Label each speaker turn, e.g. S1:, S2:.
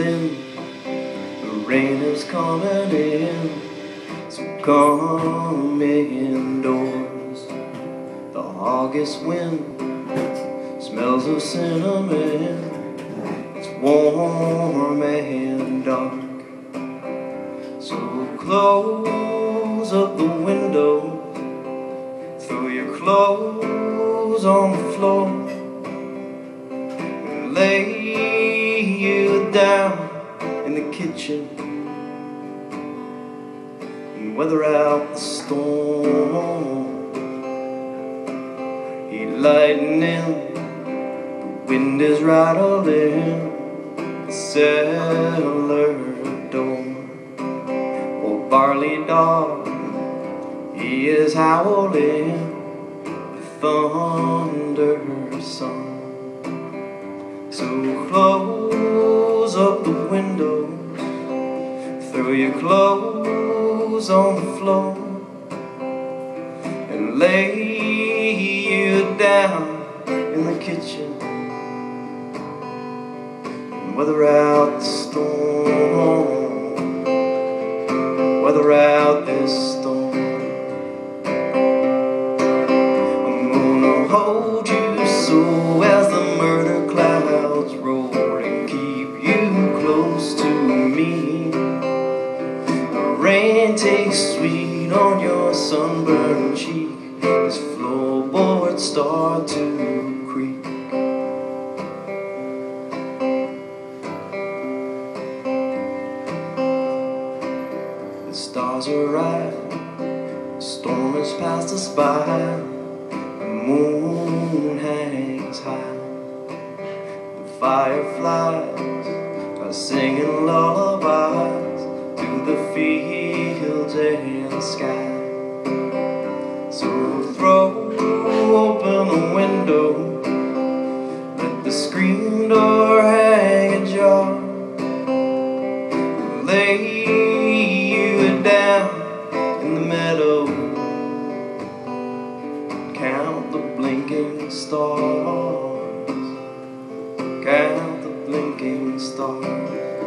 S1: the rain is coming in. So come indoors. The August wind smells of cinnamon. It's warm and dark. So close up the window. Throw your clothes on the floor. Lay down in the kitchen and weather out the storm. He lightning, the wind is rattling the cellar door. Old barley dog, he is howling thunder song. So close throw your clothes on the floor, and lay you down in the kitchen, and weather out the storm, to me. The rain takes sweet on your sunburned cheek as floorboards start to creak. The stars are right, the storm has passed us by. The moon hangs high. The fireflies singing lullabies to the fields and sky. So throw open the window, let the screen door hang ajar. Lay you down in the meadow. Count the blinking stars. Stars.